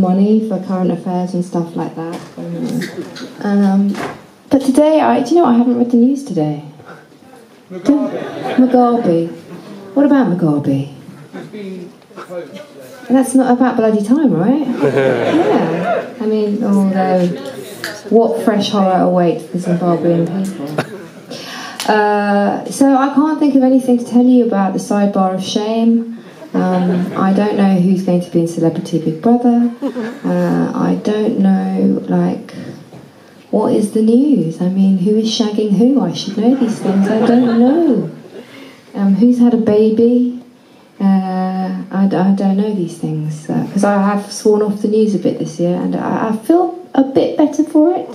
money for current affairs and stuff like that. Um, but today, I do you know I haven't read the news today. Mugabe. What about Mugabe? That's not about bloody time, right? yeah. I mean, although, what fresh horror awaits the Zimbabwean people? Uh, so I can't think of anything to tell you about the sidebar of shame. Um, I don't know who's going to be in Celebrity Big Brother. Uh, I don't know, like, what is the news? I mean, who is shagging who? I should know these things. I don't know. Um, who's had a baby? Uh, I, I, don't know these things because uh, I have sworn off the news a bit this year, and I, I feel a bit better for it.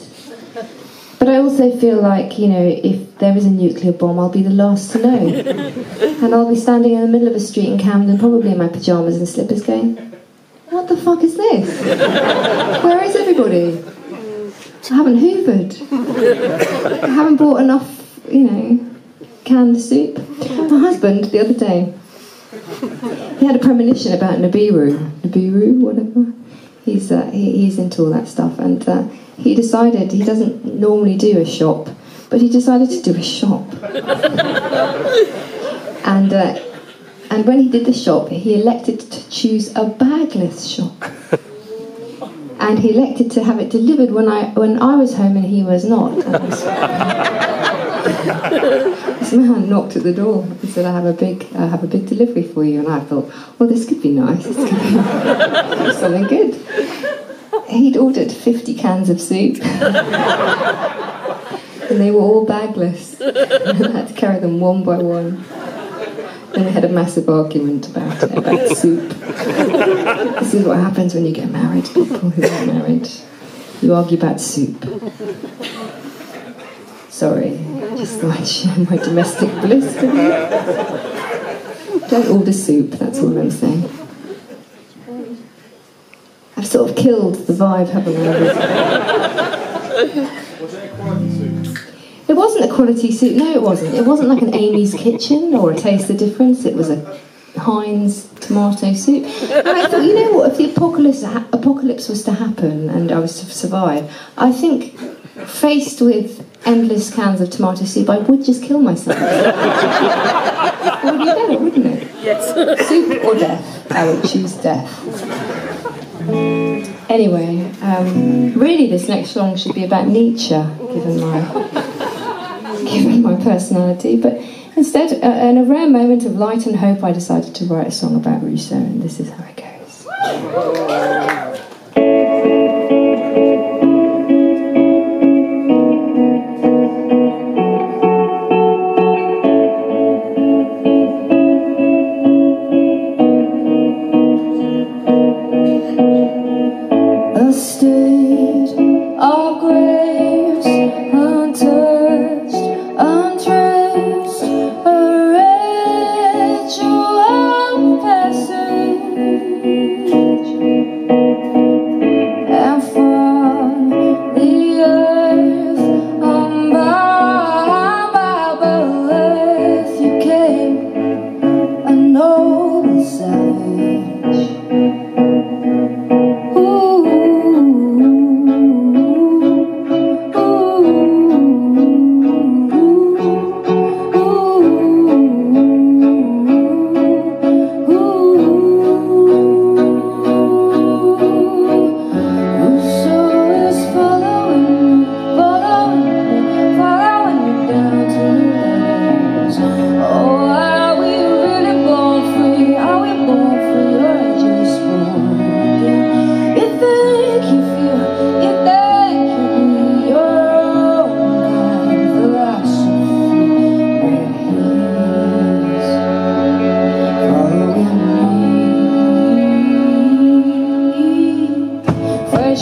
But I also feel like, you know, if there is a nuclear bomb, I'll be the last to know. and I'll be standing in the middle of a street in Camden, probably in my pyjamas and slippers, going, What the fuck is this? Where is everybody? I haven't hoovered. I haven't bought enough, you know, canned soup. My husband, the other day, he had a premonition about Nibiru. Nibiru, whatever. He's, uh, he, he's into all that stuff. And uh, he decided he doesn't normally do a shop, but he decided to do a shop. and uh, and when he did the shop, he elected to choose a bagless shop. and he elected to have it delivered when I when I was home and he was not. man knocked at the door and said, "I have a big, I have a big delivery for you." And I thought, "Well, this could be nice. This could be something good." he'd ordered 50 cans of soup. and they were all bagless. and I had to carry them one by one. Then we had a massive argument about it, about soup. this is what happens when you get married, people who are married. You argue about soup. Sorry, just I'd my domestic bliss. Don't order soup, that's all I'm saying. I've sort of killed the vibe, haven't I? It a quality soup? It wasn't a quality soup. No, it wasn't. It wasn't like an Amy's Kitchen or a Taste the Difference. It was a Heinz tomato soup. And I thought, you know what? If the apocalypse apocalypse was to happen and I was to survive, I think faced with endless cans of tomato soup, I would just kill myself. it would be better, wouldn't it? Yes. Soup or death? I would choose death. Anyway, um, really, this next song should be about Nietzsche, given my given my personality. But instead, uh, in a rare moment of light and hope, I decided to write a song about Rousseau, and this is how it goes. Jesus.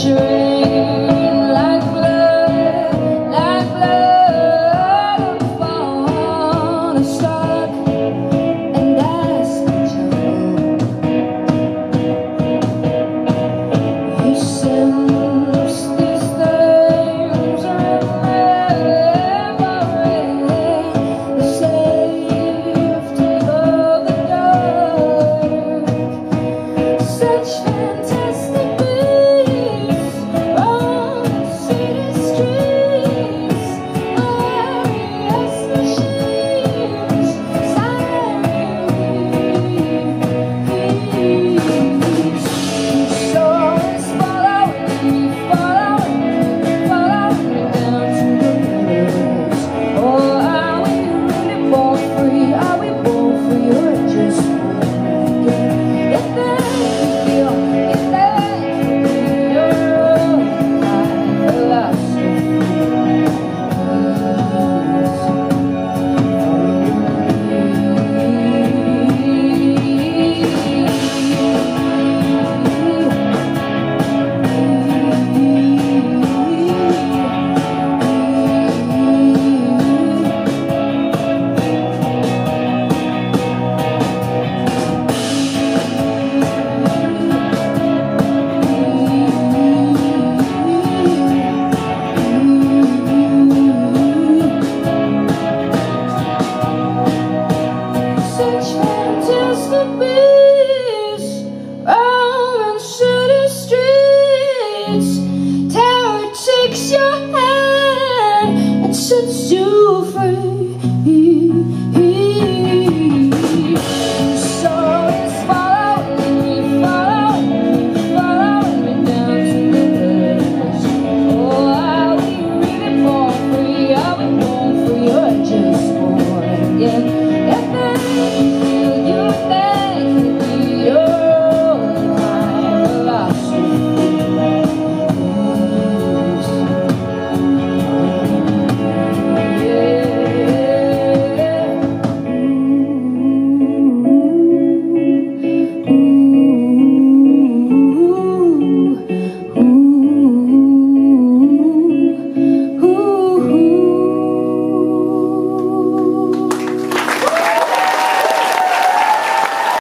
Treasure sets you free.